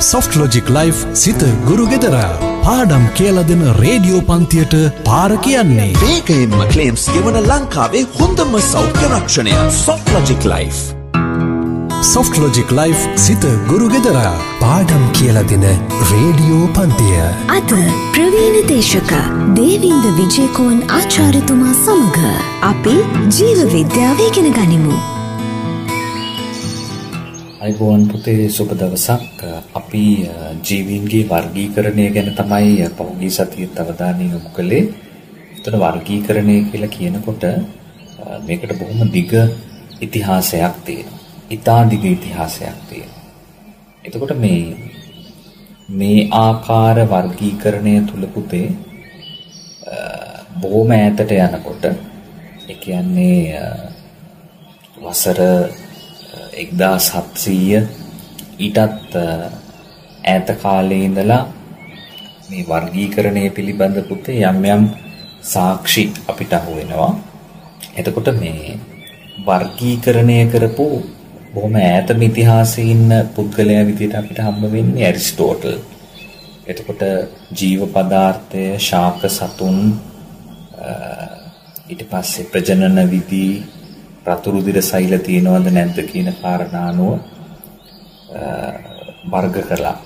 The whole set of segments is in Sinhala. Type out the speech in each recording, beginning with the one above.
සොෆ්ට් ලොජික් ලයිෆ් සිත ගුරු ගෙදර. පාඩම් කියල දෙන රේඩියෝ පන්තියට පාර කියන්නේ. වේගයෙන්ම කලේම්ස් ගෙවන ලංකාවේ හොඳම සෞඛ්‍ය රක්ෂණය. Softlogic Life. Soft logic Life සිත ගුරු ගෙදර. පාඩම් කියල දෙන රේඩියෝ පන්තිය. අද ප්‍රවීණ දේශක දේවින්ද විජයකෝන් ආචාර්යතුමා සමඟ අපි ජීව විද්‍යාව ඉගෙන ගනිමු. අයිබෝන් පුතේ සුබ දවසක් අපි ජීවීන්ගේ වර්ගීකරණය ගැන තමයි පහුගිය සතියේත් අවධානය යොමු කළේ. එතන වර්ගීකරණය කියලා කියනකොට මේකට බොහොම දිග ඉතිහාසයක් තියෙනවා. ඉතා දිග ඉතිහාසයක් තියෙනවා. එතකොට මේ මේ ආකාර වර්ගීකරණය තුල පුතේ බොහොම ඈතට යනකොට ඒ කියන්නේ වසර 1700 ඊටත් ඈත කාලේ ඉඳලා මේ වර්ගීකරණය පිළිබඳ පුතේ යම් යම් සාක්ෂි අපිට අහු වෙනවා. එතකොට මේ වර්ගීකරණය කරපු බොහොම ඈතම ඉතිහාසයේ ඉන්න පුද්ගලයා විදිහට අපිට හම්බ වෙන්නේ ඇරිස්ටෝටල්. එතකොට ජීව පදාර්ථය, ශාක සතුන් ඊට පස්සේ ප්‍රජනන විධි රතු රුධිර සෛල තියෙනවද නැද්ද කියන කාරණානුව වර්ග කළා.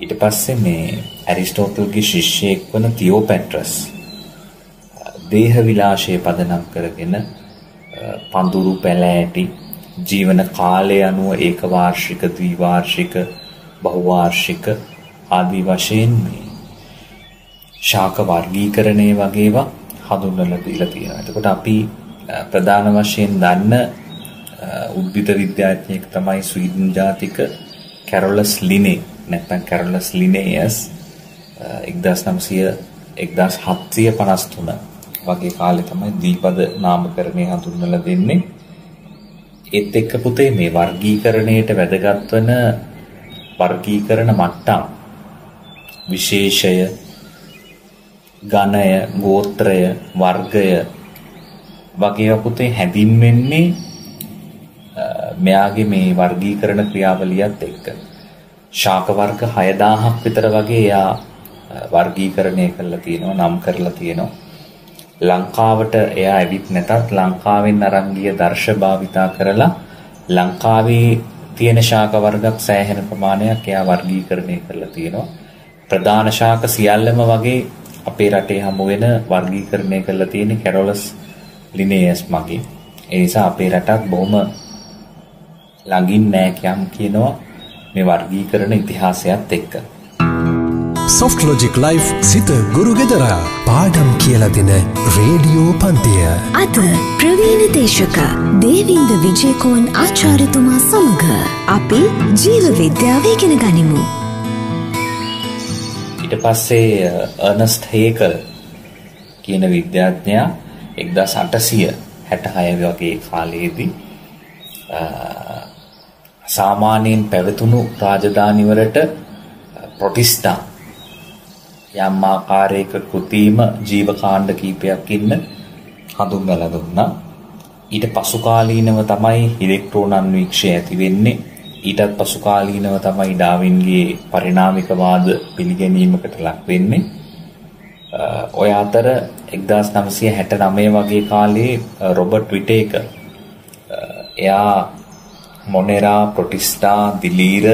ඊට පස්සේ මේ ඇරිස්ටෝටල්ගේ ශිෂ්‍යයෙක් වන තියෝපැට්‍රස් දේහ විලාශය පදනම් කරගෙන පඳුරු පැලෑටි ජීවන කාලය අනුව ඒක වාර්ෂික ද්විවාර්ෂික බහුවාර්ෂික ආදී වශයෙන් මේ ශාක වර්ගීකරණය වගේවා හඳුන්වලා දීලා තියෙනවා. එතකොට අපි ප්‍රධාන වශයෙන් දන්න උද්භිද විද්‍යාඥයෙක් තමයි ස්වීඩන් ජාතික කැරොලස් ලිනේ නැත්නම් කැරොලස් ලිනේයස් 1900 1753 වගේ කාලේ තමයි දීපද නාමකරණය හඳුන්වලා දෙන්නේ. ඒත් එක්ක පුතේ මේ වර්ගීකරණයට වැදගත් වන වර්ගීකරණ මට්ටම් විශේෂය ඝනය ගෝත්‍රය වර්ගය වගේ පුතේ හැඳින්වෙන්නේ මෙයාගේ මේ වර්ගීකරණ ක්‍රියාවලියත් එක්ක. ශාක වර්ග 6000ක් විතර වගේ එයා වර්ගීකරණය කරලා තියෙනවා නම් කරලා තියෙනවා. ලංකාවට එයා ඇවිත් නැතත් ලංකාවෙන් අරන් ගිය දර්ශ භාවිතා කරලා ලංකාවේ තියෙන ශාක වර්ගක් සෑහෙන ප්‍රමාණයක් එයා වර්ගීකරණය කරලා තියෙනවා. ප්‍රධාන ශාක සියල්ලම වගේ අපේ රටේ හමු වෙන වර්ගීකරණය කරලා තියෙන කැරොලස් ලිනේයස් මගින්. ඒ නිසා අපේ රටත් බොහොම ළඟින් නෑ කියම් කියනවා මේ වර්ගීකරණ ඉතිහාසයත් එක්ක. සොෆ්ට් ලොජික් ලයිෆ් සිත ගුරු ගෙදර පාඩම් කියල දෙන රේඩියෝ පන්තිය. අද ප්‍රවීණ දේශක දේවින්ද විජයකෝන් ආචාර්යතුමා සමඟ අපි ජීව විද්‍යාව ඉගෙන ගනිමු. ඊට පස්සේ අර්නස්ට් හේකල් කියන විද්‍යාඥයා එක්දස් අටසිය හැටහය වගේ කාලයේදී සාමාන්‍යයෙන් පැවතුණු රාජධානිවලට ප්‍රොටිස්ටා යම් ආකාරයක කෘතිම ජීවකාණ්ඩ කීපයක් ඉන්න හඳුන්වලා දුන්නා. ඊට පසු කාලීනව තමයි ඉලෙක්ට්‍රෝන අන්වීක්ෂය ඇති වෙන්නේ. ඊටත් පසු කාලීනව තමයි ඩාවින්ගේ පරිණාමිකවාද පිළිගැනීමකට ලක් වෙන්නේ. ඔය අතර 1969 වගේ කාලේ රොබර්ට් විටේක එයා මොනෙරා ප්‍රොටිස්ටා දිලීර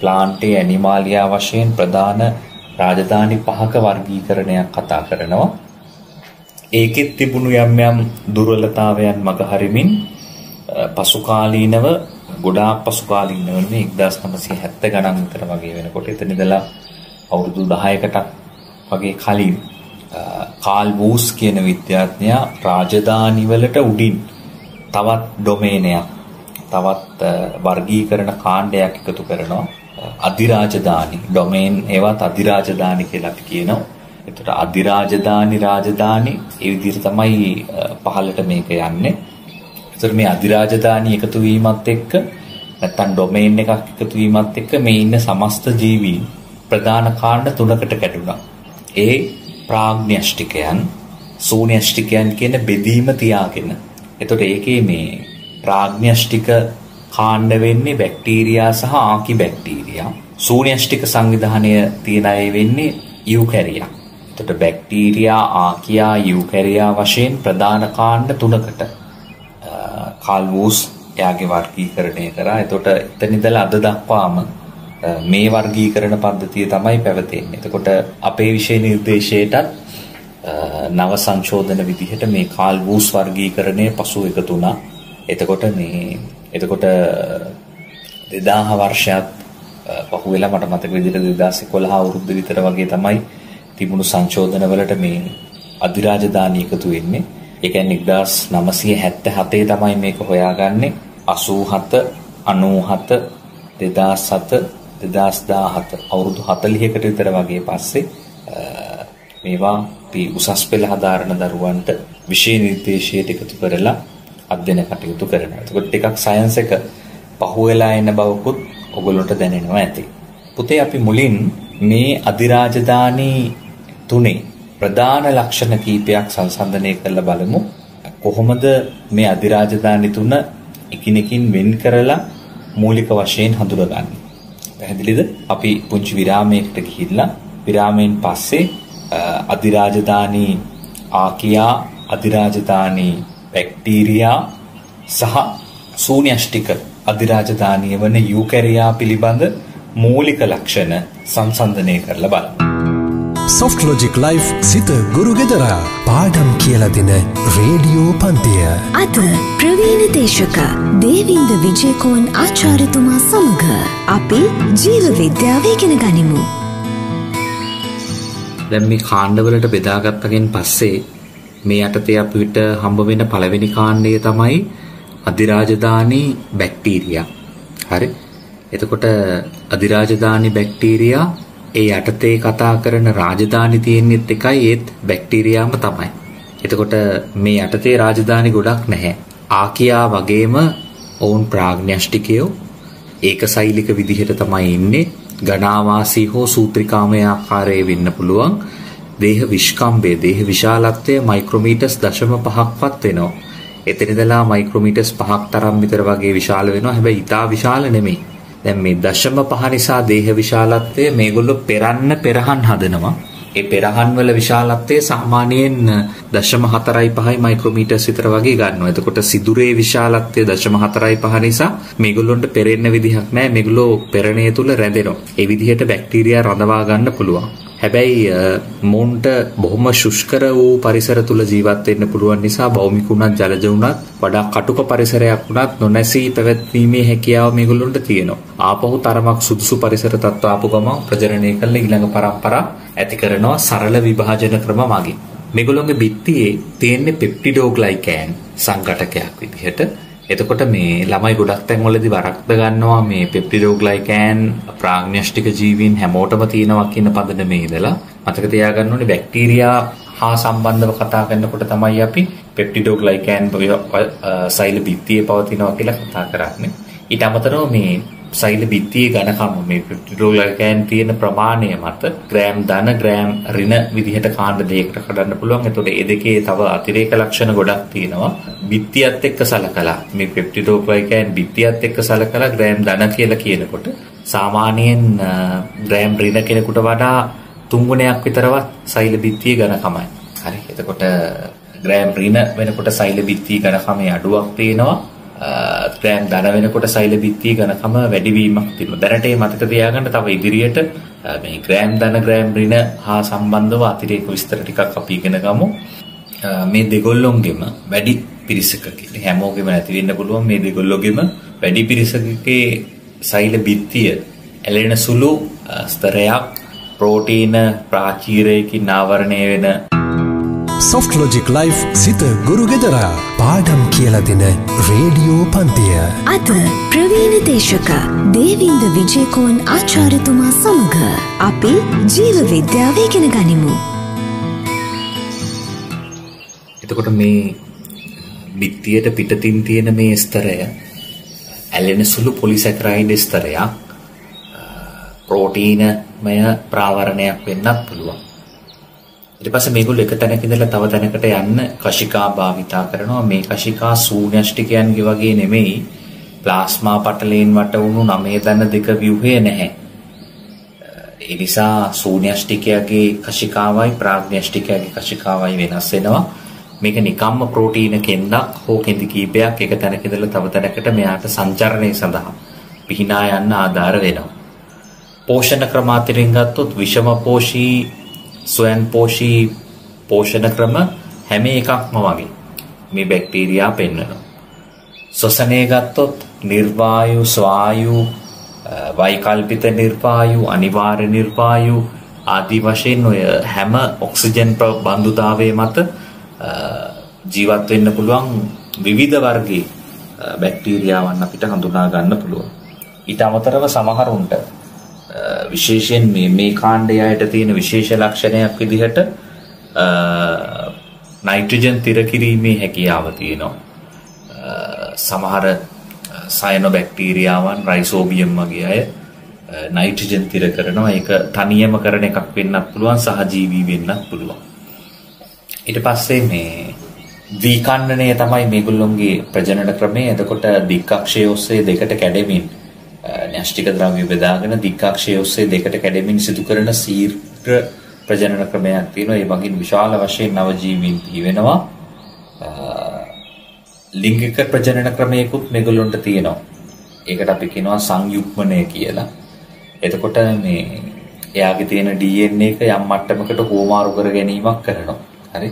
ප්ලාන්ටේ ඇනිමාලියා වශයෙන් ප්‍රධාන රාජධානි පහක වර්ගීකරණයක් කතා කරනවා. ඒකෙත් තිබුණු යම් යම් දුර්වලතාවයන් මගහරිමින් පසුකාලීනව ගොඩාක් පසුකාලීනව නෙමෙයි 1970 ගණන් විතර වගේ වෙනකොට එතන ඉඳලා අවුරුදු 10කට වගේ කලින් කාල් වූස් කියන විද්‍යාඥයා රාජධානිවලට උඩින් තවත් ඩොමේනයක් තවත් වර්ගීකරණ කාණ්ඩයක් එකතු කරනවා අධිරාජධානි ඩොමේන් ඒවත් අධිරාජධානි කියලා අපි කියනවා. එතකොට අධිරාජධානි රාජධානි ඒ විදිහට තමයි පහළට මේක යන්නේ. එතකොට මේ අධිරාජධානි එකතු වීමත් එක්ක නැත්තම් ඩොමේන් එකක් එකතු වීමත් එක්ක මේ ඉන්න සමස්ත ජීවීන් ප්‍රධාන කාණ්ඩ තුනකට කැඩුනා. ඒ ප්‍රාග්ඥෂ්ටිකයන් සූන්‍යෂ්ටිකයන් කියන බෙදීම තියාගෙන. එතකොට ඒකේ මේ ප්‍රාග්ඥෂ්ටික කාණ්ඩ වෙන්නේ බැක්ටීරියා සහ ආකි බැක්ටීරියා. ශූන්‍යෂ්ටික සංවිධානය තියෙන අය වෙන්නේ යූකැරියා. එතකොට බැක්ටීරියා ආකියා යූකැරියා වශයෙන් ප්‍රධාන කාණ්ඩ තුනකට කාල් වූස් එයාගේ වර්ගීකරණය කරා. එතකොට එතන ඉඳලා අද දක්වාම මේ වර්ගීකරණ පද්ධතිය තමයි පැවතෙන්නේ. එතකොට අපේ විෂය නිර්දේශයටත් නව සංශෝධන විදිහට මේ කාල් වූස් වර්ගීකරණය පසු එකතු වුණා. එතකොට මේ එතකොට 2000 වර්ෂයක් පහුවෙලා මට මතක විදිහට 2011 අවුරුද්ද විතර වගේ තමයි තිබුණු සංශෝධන වලට මේ අධිරාජධානී එකතු වෙන්නේ. ඒ කියන්නේ 1977 තමයි මේක හොයාගන්නේ. 87 97 2007 2017 අවුරුදු 40කට විතර වගේ පස්සේ මේවා අපි උසස් පෙළ හදාරන දරුවන්ට විෂය නිර්දේශයට එකතු කරලා අධ්‍යයන කටයුතු කරනවා. එතකොට ටිකක් සයන්ස් එක පහුවෙලා එන බවකුත් ඔගොල්ලන්ට දැනෙනවා ඇති. පුතේ අපි මුලින් මේ අධිරාජධානී තුනේ ප්‍රධාන ලක්ෂණ කීපයක් සංසන්දනය කරලා බලමු. කොහොමද මේ අධිරාජධානි තුන එකිනෙකින් වෙන් කරලා මූලික වශයෙන් හඳුනගන්නේ. පැහැදිලිද? අපි පුංචි විරාමයකට ගිහිල්ලා විරාමයෙන් පස්සේ අධිරාජධානී ආකියා අධිරාජධානී බැක්ටීරියා සහ ශූන්‍යෂ්ටික අධිරාජධානිය වන යූකැරියා පිළිබඳ මූලික ලක්ෂණ සංසන්දනය කරලා බලමු. සොෆ්ට් ලොජික් ලයිෆ් සිත ගුරු ගෙදරා පාඩම් කියල දෙන රේඩියෝ පන්තිය. අද ප්‍රවීණ දේශක දේවින්ද විජයකෝන් ආචාරතුමා සමඟ අපි ජීව විද්‍යාව ඉගෙන ගනිමු. දැන් මේ කාණ්ඩවලට බෙදාගත්තගෙන් පස්සේ මේ යටතේ අපිට හම්බ වෙන පළවෙනි කාණ්ඩය තමයි අධිරාජධානී බැක්ටීරියා. හරි. එතකොට අධිරාජධානී බැක්ටීරියා ඒ යටතේ කතා කරන රාජධානි තියෙනෙත් එකයි ඒත් බැක්ටීරියාම තමයි. එතකොට මේ යටතේ රාජධානි ගොඩක් නැහැ. ආකියා වගේම ඔවුන් ප්‍රාග්ඥෂ්ටිකයෝ ඒකසෛලික විදිහට තමයි ඉන්නේ. ගණාවාසී හෝ සූත්‍රිකාමය ආකාරයේ වෙන්න පුළුවන්. දේහ විශ්කම්භය දේහ විශාලත්වය මයික්‍රොමීටර්ස් 0.5ක්වත් වෙනවා. එතනදලා මයික්‍රොමීටර්ස් 5ක් තරම් විතර වගේ විශාල වෙනවා. හැබැයි ඊටා විශාල නෙමෙයි. දැන් මේ 0.5 නිසා දේහ විශාලත්වය මේගොල්ලෝ පෙරන්න පෙරහන් හදනවා. ඒ පෙරහන් වල විශාලත්වය සාමාන්‍යයෙන් 0.45යි මයික්‍රොමීටර්ස් විතර වගේ ගන්නවා. එතකොට සිදුරේ විශාලත්වය 0.45 නිසා මේගොල්ලොන්ට පෙරෙන්න විදිහක් නැහැ. මේගොල්ලෝ පෙරණය තුල රැඳෙනවා. ඒ විදිහට බැක්ටීරියා රඳවා ගන්න පුළුවන්. හැබැයි මොවුන්ට බොහොම ශුෂ්කර වූ පරිසර තුල ජීවත් වෙන්න පුළුවන් නිසා භෞමික උනත් ජලජ උනත් වඩා කටුක පරිසරයක් උනත් නොනැසී පැවැත්වීමේ හැකියාව මේගොල්ලොන්ට තියෙනවා. ආපහු තරමක් සුදුසු පරිසර තත්ත්ව ආපු ගමන් ප්‍රජනනය කළ ඊළඟ පරම්පරා ඇති කරනවා සරල විභාජන ක්‍රම මගින්. මේගොල්ලොන්ගේ බිත්තියේ තියෙන්නේ පෙප්ටිඩෝග්ලයිකෑන් සංඝටකයක් විදිහට එතකොට මේ ළමයි ගොඩක් තැන්වලදී වරක්ද ගන්නවා මේ පෙප්ටිඩෝග්ලයිකෑන් ප්‍රාග්ඥෂ්ටික ජීවීන් හැමෝටම තියෙනවා කියන පදනමේ ඉඳලා මතක තියාගන්න ඕනේ බැක්ටීරියා හා සම්බන්ධව කතා කරනකොට තමයි අපි පෙප්ටිඩෝග්ලයිකෑන් සෛල බිත්තියේ පවතිනවා කියලා කතා කරන්නේ. ඊට අමතරව මේ සෛල බිත්තියේ ඝනකම මේ පෙප්ටිඩෝග්ලයිකෑන් තියෙන ප්‍රමාණය මත ග්‍රෑම් ධන ග්‍රෑම් ඍණ විදිහට කාණ්ඩ දෙකකට කඩන්න පුළුවන්. එතකොට ඒ දෙකේ තව අතිරේක ලක්ෂණ ගොඩක් තියෙනවා. බිත්තියත් එක්ක සලකලා මේ පෙප්ටිඩෝග්ලයිකෑන් බිත්තියත් එක්ක සලකලා ග්‍රෑම් ධන කියලා කියනකොට සාමාන්‍යයෙන් ග්‍රෑම් ඍණ කෙනෙකුට වඩා තුන් ගුණයක් විතරවත් සෛල බිත්තියේ ඝනකමයි. හරි. එතකොට ග්‍රෑම් ඍණ වෙනකොට සෛල බිත්තියේ ඝනකමේ අඩුවක් තියෙනවා. ග්‍රෑම් ධන වෙනකොට සෛල බිත්තියේ ඝනකම වැඩිවීමක් තියෙනවා. දැනට මේ මතක තියාගන්න තව ඉදිරියට මේ ග්‍රෑම් ධන ග්‍රෑම් ඍණ හා සම්බන්ධව අතිරේක විස්තර ටිකක් අපි ඉගෙන ගමු. මේ දෙගොල්ලොන්ගෙම වැඩි පිරිසක කියන්නේ හැමෝගෙම නැති වෙන්න පුළුවන් මේ දෙගොල්ලොගෙම වැඩි පිරිසකගේ සෛල බිත්තිය ඇලෙන සුළු ස්තරයක් ප්‍රෝටීන ප්‍රාචීරයකින් ආවරණය වෙන සොෆ්ට් ලොජික් ලයිෆ් සිත ගුරු ගෙදරා පාඩම් කියල දෙන රේඩියෝ පන්තිය. අද ප්‍රවීණ දේශක දේවින්ද විජයකෝන් ආචාරතුමා සමඟ අපි ජීව විද්‍යාව ඉගෙන ගනිමු. එතකොට මේ බිත්තියට පිටතින් තියෙන මේ ස්තරය ඇලෙන සුළු පොලිසැකරයිඩ් ස්තරයක් ප්‍රෝටීනමය ප්‍රාවරණයක් වෙන්නත් පුළුවන්. ඊට පස්සේ මේගොල්ලෝ එක තැනක ඉඳලා තව තැනකට යන්න කශිකා භාවිතා කරනවා. මේ කශිකා ශූන්‍යෂ්ටිකයන්ගේ වගේ නෙමෙයි. ප්ලාස්මා පටලයෙන් වට වුණු නමේ දන දෙක ව්‍යුහය නැහැ. ඒ නිසා ශූන්‍යෂ්ටිකයාගේ කශිකාවයි ප්‍රාග්ඥෂ්ටිකයාගේ කශිකාවයි වෙනස් වෙනවා. මේක නිකම්ම ප්‍රෝටීන කෙන්දක් හෝ කෙඳි කීපයක් එක තැනක ඉඳලා තව තැනකට මෙයාට සංචරණය සඳහා පිහිනා යන්න ආධාර වෙනවා. පෝෂණ ක්‍රම අතරින් ගත්තොත් විෂම පෝෂී ස්වයන් පෝෂී පෝෂණ ක්‍රම හැම එකක්ම වගේ මේ බැක්ටීරියා පෙන්වනවා. ශ්වසනය ගත්තොත් නිර්වායු ස්වායු වෛකල්පිත නිර්වායු අනිවාර්ය නිර්වායු ආදී වශයෙන් ඔය හැම ඔක්සිජන් බන්ධුතාවයේ මත ජීවත් වෙන්න පුළුවන් විවිධ වර්ගයේ බැක්ටීරියාවන් අපිට හඳුනා ගන්න පුළුවන්. ඊට අමතරව සමහරුන්ට විශේෂයෙන් මේ මේ කාණ්ඩයට තියෙන විශේෂ ලක්ෂණයක් විදිහට නයිට්‍රජන් තිර කිරීමේ හැකියාව තියෙනවා. සමහර සයනෝ බැක්ටීරියාවන් රයිසෝබියම් වගේ අය නයිට්‍රජන් තිර කරනවා. ඒක තනියම කරන එකක් වෙන්නත් පුළුවන් සහජීවී වෙන්නත් පුළුවන්. ඊට පස්සේ මේ දීකණ්ඩනය තමයි මේගොල්ලොන්ගේ ප්‍රජනන ක්‍රමය. එතකොට දික් අක්ෂය ඔස්සේ දෙකට කැඩෙමින් න්‍යෂ්ටික ද්‍රව්‍ය බෙදාගෙන දික් අක්ෂය ඔස්සේ දෙකට කැඩෙමින් සිදු කරන සීර්ඝ ප්‍රජනන ක්‍රමයක් තියෙනවා. ඒ වගේම විශාල වශයෙන් නව ජීවීන් පිහිවෙනවා. ලිංගික ප්‍රජනන ක්‍රමයකුත් මේගොල්ලොන්ට තියෙනවා. ඒකට අපි කියනවා සංයුක්මනය කියලා. එතකොට මේ එයාගේ තියෙන DNA එක යම් මට්ටමකට හෝමාරු කර ගැනීමක් කරනවා. හරි?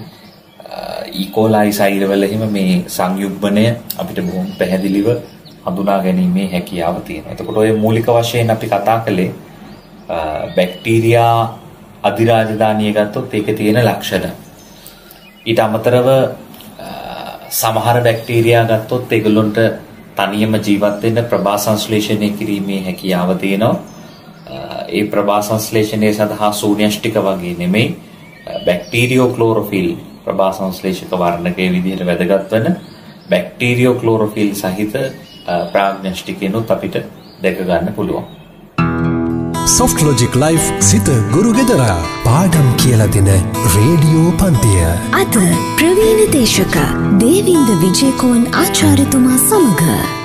ඊකෝලයි e. සෛරවල එහෙම මේ සංයුග්මනය අපිට බොහොම පැහැදිලිව හඳුනා ගැනීමේ හැකියාව තියෙනවා. එතකොට ඔය මූලික වශයෙන් අපි කතා කළේ බැක්ටීරියා අධිරාජධානිය ගත්තොත් ඒකේ තියෙන ලක්ෂණ. ඊට අමතරව සමහර බැක්ටීරියා ගත්තොත් ඒගොල්ලොන්ට තනියම ජීවත් වෙන්න ප්‍රභා සංශ්ලේෂණය කිරීමේ හැකියාව තියෙනවා. ඒ ප්‍රභා සංශ්ලේෂණය සඳහා ශූන්‍යෂ්ටික වගේ නෙමෙයි බැක්ටීරියෝ ක්ලෝරොෆිල් ප්‍රභා සංශ්ලේෂක වර්ණකයේ විදිහට වැදගත් වෙන බැක්ටීරියෝ ක්ලෝරොෆිල් සහිත ප්‍රාග්ඥෂ්ටිකයනුත් අපිට දැක ගන්න පුළුවන්. සොෆ්ට් ලොජික් ලයිෆ් සිත ගුරු ගෙදරා පාඩම් කියල දෙන රේඩියෝ පන්තිය. අද ප්‍රවීණ දේශක දේවින්ද විජයකෝන් ආචාරතුමා සමඟ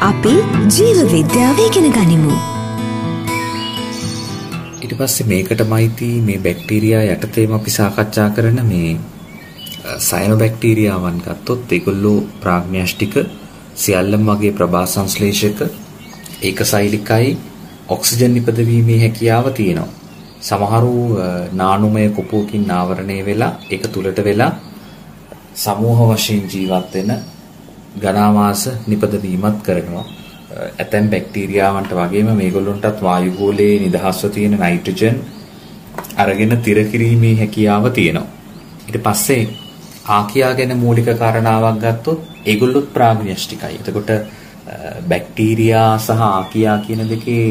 අපි ජීව විද්‍යාව ඉගෙන ගනිමු. ඊට පස්සේ මේකට මයිති මේ බැක්ටීරියා යටතේම අපි සාකච්ඡා කරන මේ සයනෝ බැක්ටීරියාවන් ගත්තොත් ඒගොල්ලෝ ප්‍රාග්ඥෂ්ටික සියල්ලම වගේ ප්‍රභා සංශ්ලේෂක ඒකසෛලිකයි ඔක්සිජන් නිපදවීමේ හැකියාව තියෙනවා. සමහරු නානුමය කුපුවකින් ආවරණය වෙලා ඒක තුලට වෙලා සමූහ වශයෙන් ජීවත් වෙන ඝනාවාස නිපදවීමත් කරනවා. ඇතැම් බැක්ටීරියාවන්ට වගේම මේගොල්ලොන්ටත් වායුගෝලයේ නිදහස්ව තියෙන නයිට්‍රජන් අරගෙන තිර කිරීමේ හැකියාව තියෙනවා. ඊට පස්සේ ආකියා ගැන මූලික කාරණාවක් ගත්තොත් ඒගොල්ලොත් ප්‍රාග්ඥෂ්ටිකයි. එතකොට බැක්ටීරියා සහ ආකියා කියන දෙකේ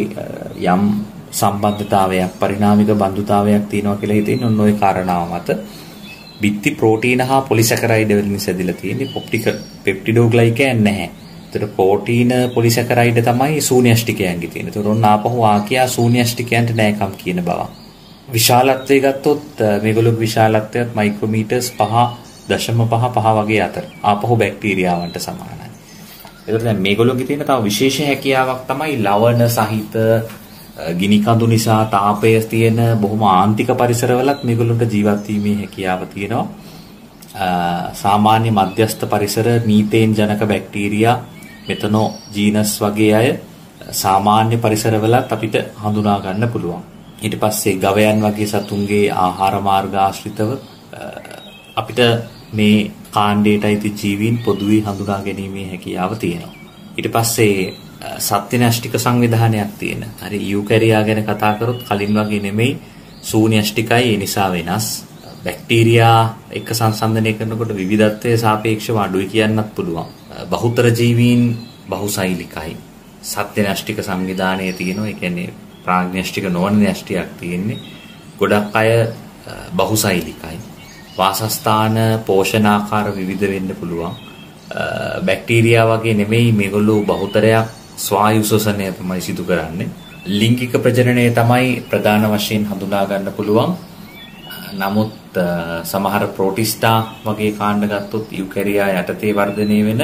යම් සම්බන්ධතාවයක් පරිණාමික බන්ධුතාවයක් තියෙනවා කියලා හිතෙන්නේ ඔන්න ඔය කාරණාව මත. බිත්ති ප්‍රෝටීන හා පොලිසැකරයිඩ් වලින් සැදිලා තියෙන්නේ පොප්ටික පෙප්ටිඩෝග්ලයිකෑන් නැහැ. එතකොට ප්‍රෝටීන පොලිසැකරයිඩ් තමයි ශූන්‍යෂ්ටිකයන්ගේ තියෙන. එතකොට ඔන්න ආපහු ආකියා ශූන්‍යෂ්ටිකයන්ට නෑකම් කියන බව. විශාලත්වය ගත්තොත් මේගොල්ලෝගේ විශාලත්වයත් මයික්‍රෝමීටර්ස් 5.5 5 වගේ අතර. ආපහු බැක්ටීරියාවන්ට සමානයි. එතකොට දැන් මේගොල්ලෝගේ තියෙන තව විශේෂ හැකියාවක් තමයි ලවණ සහිත ගිනි කඳු නිසා තාපය තියෙන බොහොම ආන්තික පරිසරවලත් මේගොල්ලන්ට ජීවත් වීමේ හැකියාව තියෙනවා. සාමාන්‍ය මධ්‍යස්ථ පරිසර මීතේන් ජනක බැක්ටීරියා මෙතනෝ ජීනස් වගේ අය සාමාන්‍ය පරිසරවලත් අපිට හඳුනා ගන්න පුළුවන්. ඊට පස්සේ ගවයන් වගේ සතුන්ගේ ආහාර මාර්ග ආශ්‍රිතව අපිට මේ කාණ්ඩයට අයිති ජීවීන් පොදුවේ හඳුනා ගැනීමේ හැකියාව තියෙනවා. ඊට පස්සේ සත්‍ය න්‍යෂ්ටික සංවිධානයක් තියෙන. හරි යූකැරියා ගැන කතා කරොත් කලින් වගේ නෙමෙයි ශූන්‍යෂ්ටිකයි ඒ නිසා වෙනස්. බැක්ටීරියා එක්ක සංසන්දනය කරනකොට විවිධත්වයේ සාපේක්ෂව අඩුයි කියන්නත් පුළුවන්. බහුතර ජීවීන් බහුසෛලිකයි. සත්‍ය න්‍යෂ්ටික සංවිධානයේ තියෙනවා. ඒ කියන්නේ ප්‍රාග්ඥෂ්ටික නොවන න්‍යෂ්ටියක් තියෙන්නේ. ගොඩක් අය බහුසෛලිකයි. වාසස්ථාන පෝෂණාකාර විවිධ වෙන්න පුළුවන්. බැක්ටීරියා වගේ නෙමෙයි මේගොල්ලෝ බහුතරයක් ස්වායු ශෝෂණය තමයි සිදු කරන්නේ. ලිංගික ප්‍රජනනය තමයි ප්‍රධාන වශයෙන් හඳුනා ගන්න පුළුවන්. නමුත් සමහර ප්‍රෝටිස්ටා වගේ කාණ්ඩ ගත්තොත් යුකැරියා යටතේ වර්ධනය වෙන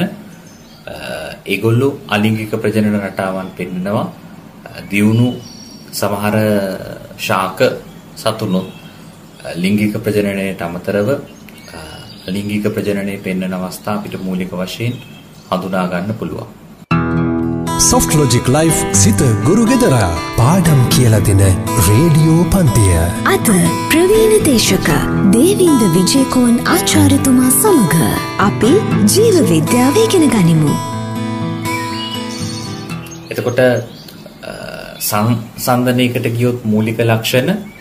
ඒගොල්ලෝ අලිංගික ප්‍රජනන රටාවන් පෙන්නනවා දියුණු සමහර ශාක සතුනුත් ලිංගික ප්‍රජනනයට අමතරව ලිංගික ප්‍රජනනය පෙන්වන අවස්ථා අපිට මූලික වශයෙන් හඳුනා ගන්න පුළුවන්. සොෆ්ට් ලොජික් ලයිෆ් සිත ගුරු ගෙදරා පාඩම් කියල දෙන රේඩියෝ පන්තිය. අද ප්‍රවීණ දේශක දේවින්ද විජයකෝන් ආචාරතුමා සමඟ අපි ජීව විද්‍යාව ඉගෙන ගනිමු. එතකොට සංසන්ධනයකට ගියොත් මූලික ලක්ෂණ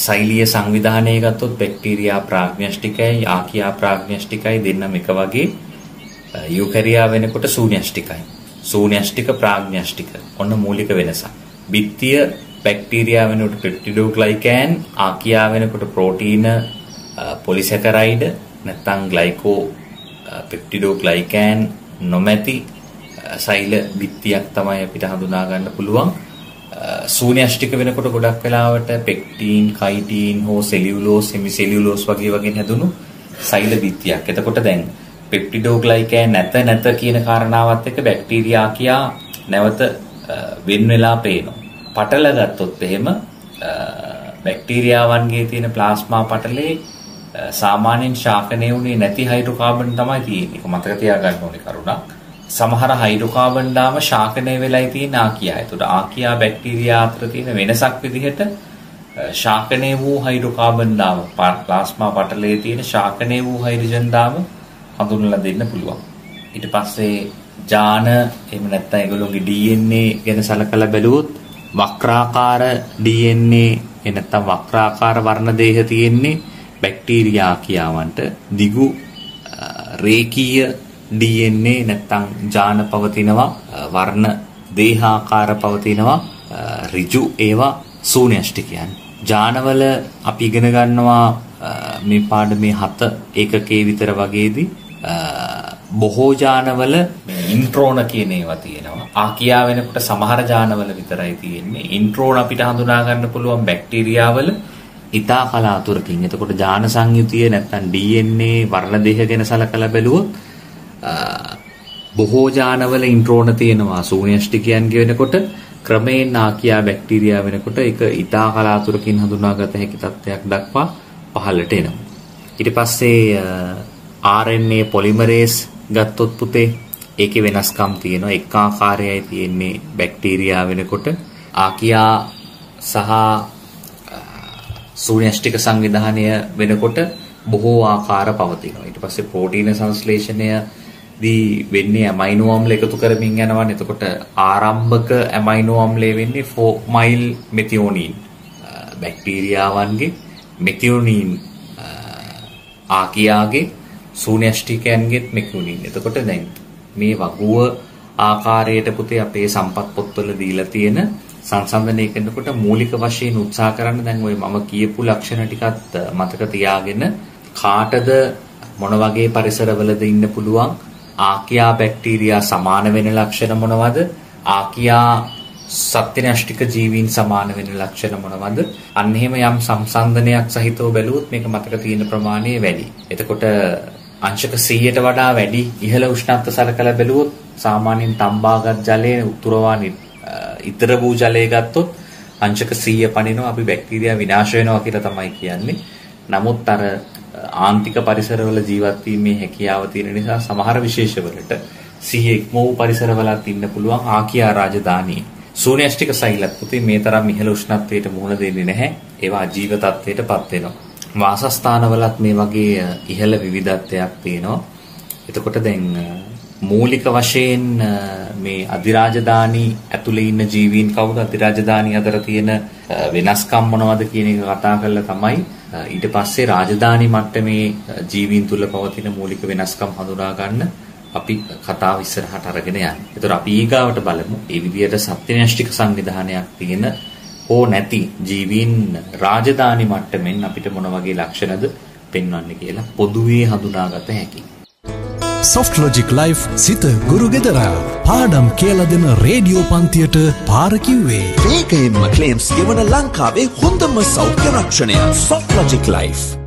සෛලිය සංවිධානය ගත්තොත් බැක්ටීරියා ප්‍රාග්ඥෂ්ටිකයි ආකියා ප්‍රාග්ඥෂ්ටිකයි දෙන්නම එක වගේ යුකැරියා වෙනකොට සූන්‍යෂ්ටිකයි. සූන්‍යෂ්ටික ප්‍රාග්ඥෂ්ටික ඔන්න මූලික වෙනසක්. බිත්තිය බැක්ටීරියා වෙනකොට පෙප්ටිඩෝග්ලයිකෑන් ආකියා වෙනකොට ප්‍රෝටීන පොලිසැකරයිඩ නැත්තං ග්ලයිකෝ පෙප්ටිඩෝග්ලයිකෑන් නොමැති සෛල බිත්තියක් තමයි අපිට හඳුනා ගන්න පුළුවන්. සූන්‍යෂ්ටික වෙනකොට ගොඩක් වෙලාවට පෙක්ටීන්, කයිටීන් හෝ සෙලියුලෝස්, හෙමිසෙලියුලෝස් වගේ වගේ හැදුණු සෛල බිත්තියක්. එතකොට දැන් පෙප්ටිඩෝග්ලයිකෑන් නැත නැත කියන කාරණාවත් එක්ක බැක්ටීරියා කියා නැවත වෙන් වෙලා පේනවා. පටල ගත්තොත් එහෙම බැක්ටීරියාවන්ගේ තියෙන ප්ලාස්මා පටලේ සාමාන්‍යයෙන් ශාකනය වුණේ නැති හයිඩ්‍රෝකාබන් තමයි තියෙන්නේ. ඒක මතක තියාගන්න ඕනේ කරුණක්. සමහර හයිඩ්‍රෝකාබන් දාම ශාකනය වෙලයි තියෙන ආකියා. ඒතකොට ආකියා බැක්ටීරියා අතර තියෙන වෙනසක් විදිහට ශාකනය වූ හයිඩ්‍රෝකාබන් දාම ප්ලාස්මා පටලයේ තියෙන ශාකනය වූ හයිඩ්‍රජන් දාම හඳුන්වලා දෙන්න පුළුවන්. ඊට පස්සේ ජාන එහෙම නැත්නම් ඒගොල්ලෝගේ DNA ගැන සලකලා බැලුවොත් වක්‍රාකාර DNA එහෙ නැත්නම් වක්‍රාකාර වර්ණ දේහ තියෙන්නේ බැක්ටීරියා කියාවන්ට දිගු රේකීය DNA නැත්තම් ජාන පවතිනවා වර්ණ දේහාකාර පවතිනවා ඍජු ඒවා ශූන්‍යෂ්ටිකයන් ජානවල අපි ඉගෙන ගන්නවා මේ පාඩමේ 7 ඒකකයේ විතර වගේදී බොහෝ ජානවල ඉන්ට්‍රෝන කියන ඒවා තියෙනවා. ආකියා වෙනකොට සමහර ජානවල විතරයි තියෙන්නේ. ඉන්ට්‍රෝන අපිට හඳුනා ගන්න පුළුවන් බැක්ටීරියාවල ඉතා කලාතුරකින්. එතකොට ජාන සංයුතිය නැත්තම් DNA වර්ණ දේහ ගැන සලකලා බැලුවොත් බොහෝ ජානවල ඉන්ට්‍රෝන තියෙනවා සූන්‍යෂ්ටිකයන්ගේ වෙනකොට ක්‍රමයෙන් ආකියා බැක්ටීරියා වෙනකොට ඒක ඊටා කලාතුරකින් හඳුනාගත හැකි තත්ත්වයක් දක්වා පහළට එනවා. ඊට පස්සේ RNA පොලිමරේස් ගත්තොත් පුතේ ඒකේ වෙනස්කම් තියෙනවා එක් ආකාරයයි තියෙන්නේ බැක්ටීරියා වෙනකොට ආකියා සහ සූන්‍යෂ්ටික සංවිධානය වෙනකොට බොහෝ ආකාර පවතිනවා. ඊට පස්සේ ප්‍රෝටීන සංශ්ලේෂණය දී වෙන්නේ ඇමයිනෝ අම්ල එකතු කරමින් යනවානේ. එතකොට ආරම්භක ඇමයිනෝ අම්ලය වෙන්නේ ෆෝමයිල් මෙතියෝනින්. බැක්ටීරියාවන්ගේ මෙතියෝනින් ආකියාගේ සූන්‍යෂ්ටිකයන්ගේත් මෙතියෝනින්. එතකොට දැන් මේ වගුව ආකාරයට පුතේ අපේ සම්පත් පොත්වල දීලා තියෙන සංසන්දනය කරනකොට මූලික වශයෙන් උත්සාහ කරන්න දැන් ওই මම කියපු ලක්ෂණ ටිකත් මතක තියාගෙන කාටද මොන වගේ පරිසරවලද ඉන්න පුළුවන් ආකියා බැක්ටීරියා සමාන වෙන ලක්ෂණ මොනවද? ආකියා සත්‍යනෂ්ටික ජීවීන් සමාන වෙන ලක්ෂණ මොනවද? අන්න එහෙම යම් සංසන්දනයක් සහිතව බැලුවොත් මේක මතක තියෙන ප්‍රමාණය වැඩි. එතකොට අංශක 100ට වඩා වැඩි ඉහළ උෂ්ණත්ව සලකලා බැලුවොත් සාමාන්‍යයෙන් තම්බාගත් ජලයේ උතුරවා ඉතර වූ ජලය ගත්තොත් අංශක 100 පනිනවා අපි බැක්ටීරියා විනාශ වෙනවා කියලා තමයි කියන්නේ. නමුත් අර ආන්තික පරිසරවල ජීවත් වීමේ හැකියාව තියෙන නිසා සමහර විශේෂවලට සිහිය ඉක්ම වූ පරිසරවලත් ඉන්න පුළුවන් ආකියා රාජධානියේ. සූන්‍යෂ්ටික සෛලත් පුතේ මේ තරම් ඉහළ උෂ්ණත්වයට මුහුණ දෙන්නේ නැහැ. ඒවා ජීව තත්ත්වයටපත් වෙනවා. වාසස්ථානවලත් මේ වගේ ඉහළ විවිධත්වයක් තියෙනවා. එතකොට දැන් මූලික වශයෙන් මේ අධිරාජධානී ඇතුලේ ඉන්න ජීවීන් කවුද අධිරාජධානී අතර තියෙන වෙනස්කම් මොනවද කියන එක කතා කරලා තමයි ඊට පස්සේ රාජධානි මට්ටමේ ජීවීන් තුල පවතින මූලික වෙනස්කම් හඳුනා ගන්න අපි කතාව ඉස්සරහට අරගෙන යන්නේ. ඒතර අපි ඊගාවට බලමු. මේ විදිහට සත්‍යනෂ්ටික සංවිධානයක් තියෙන හෝ නැති ජීවීන් රාජධානි මට්ටමින් අපිට මොන වගේ ලක්ෂණද පෙන්වන්නේ කියලා පොදුවේ හඳුනාගත හැකියි. සොෆ්ට් ලොජික් ලයිෆ් සිත ගුරු ගෙදරා පාඩම් කියල දෙන රේඩියෝ පන්තියට පාරකිව්වේ. ඒකෙන්ම ක්ලේම්ස් ගෙවන ලංකාවේ හොඳම සෞඛ්‍ය රක්ෂණය සොෆ්ලොජික් ලයිෆ්.